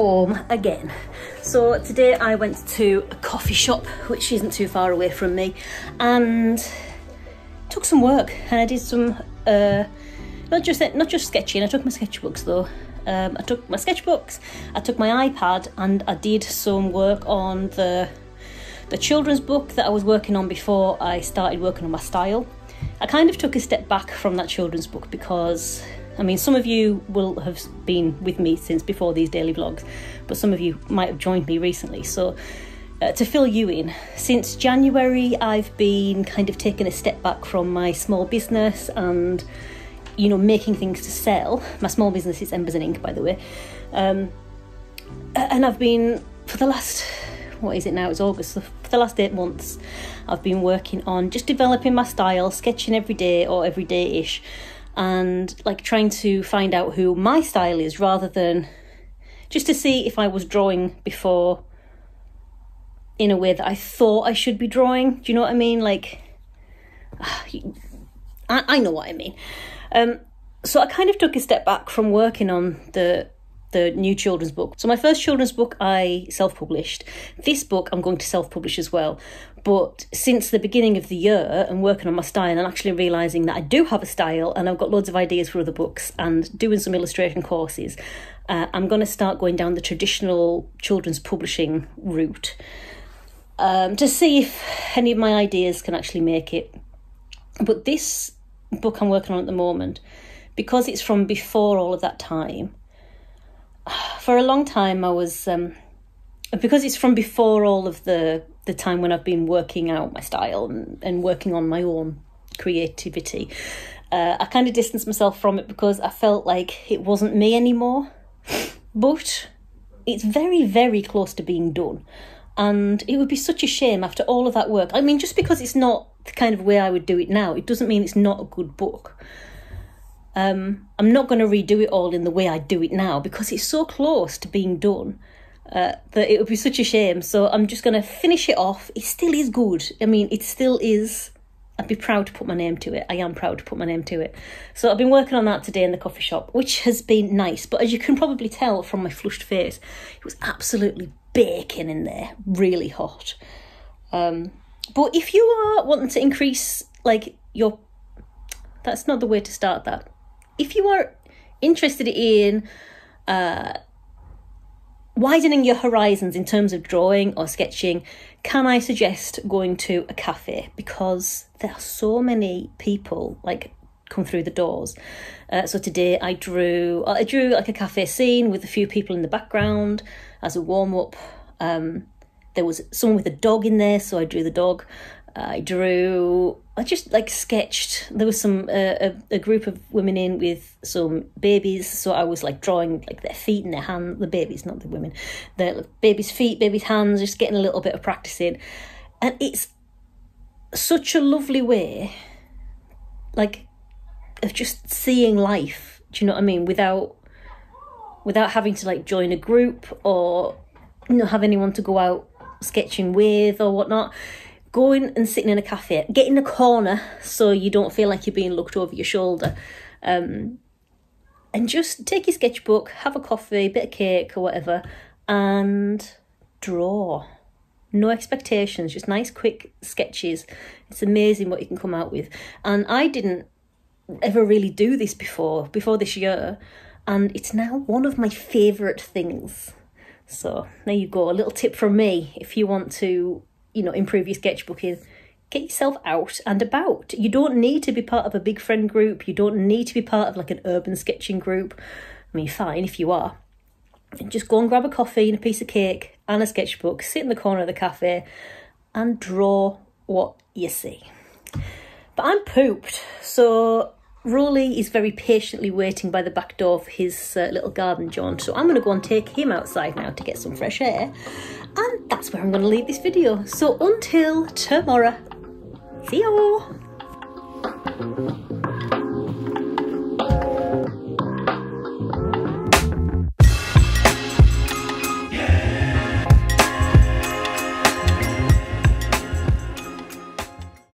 home again. So today I went to a coffee shop, which isn't too far away from me, and took some work. And I did some, uh, not just not just sketching. I took my sketchbooks though. Um, I took my sketchbooks, I took my iPad, and I did some work on the the children's book that I was working on before I started working on my style. I kind of took a step back from that children's book because I mean, some of you will have been with me since before these daily vlogs, but some of you might have joined me recently. So, uh, to fill you in, since January, I've been kind of taking a step back from my small business and, you know, making things to sell. My small business is Embers and Ink, by the way. Um, and I've been, for the last, what is it now? It's August. So for the last eight months, I've been working on just developing my style, sketching every day or every day ish and like trying to find out who my style is rather than just to see if I was drawing before in a way that I thought I should be drawing. Do you know what I mean? Like, I, I know what I mean. Um, so I kind of took a step back from working on the the new children's book. So my first children's book I self-published. This book I'm going to self-publish as well. But since the beginning of the year and working on my style and actually realizing that I do have a style and I've got loads of ideas for other books and doing some illustration courses, uh, I'm going to start going down the traditional children's publishing route um, to see if any of my ideas can actually make it. But this book I'm working on at the moment, because it's from before all of that time, for a long time I was um, because it's from before all of the the time when I've been working out my style and, and working on my own creativity. Uh, I kind of distanced myself from it because I felt like it wasn't me anymore. But it's very, very close to being done. And it would be such a shame after all of that work. I mean, just because it's not the kind of way I would do it now, it doesn't mean it's not a good book. Um, I'm not going to redo it all in the way I do it now because it's so close to being done uh, that it would be such a shame. So I'm just going to finish it off. It still is good. I mean, it still is. I'd be proud to put my name to it. I am proud to put my name to it. So I've been working on that today in the coffee shop, which has been nice. But as you can probably tell from my flushed face, it was absolutely baking in there, really hot. Um, but if you are wanting to increase, like, your. That's not the way to start that. If you are interested in uh, widening your horizons in terms of drawing or sketching, can I suggest going to a cafe because there are so many people like come through the doors. Uh, so today I drew I drew like a cafe scene with a few people in the background as a warm up. Um, there was someone with a dog in there, so I drew the dog. I drew, I just like sketched. There was some uh, a, a group of women in with some babies, so I was like drawing like their feet and their hands. The babies, not the women. The babies' feet, babies' hands. Just getting a little bit of practicing, and it's such a lovely way, like, of just seeing life. Do you know what I mean? Without, without having to like join a group or not have anyone to go out sketching with or whatnot going and sitting in a cafe, get in a corner so you don't feel like you're being looked over your shoulder. Um, and just take your sketchbook, have a coffee, bit of cake or whatever, and draw. No expectations, just nice quick sketches. It's amazing what you can come out with. And I didn't ever really do this before, before this year, and it's now one of my favourite things. So there you go, a little tip from me if you want to you know, improve your sketchbooking, get yourself out and about. You don't need to be part of a big friend group. You don't need to be part of like an urban sketching group. I mean, fine if you are. Just go and grab a coffee and a piece of cake and a sketchbook, sit in the corner of the cafe and draw what you see. But I'm pooped, so Rolly is very patiently waiting by the back door for his uh, little garden jaunt. So I'm going to go and take him outside now to get some fresh air. And that's where I'm going to leave this video. So until tomorrow, see you.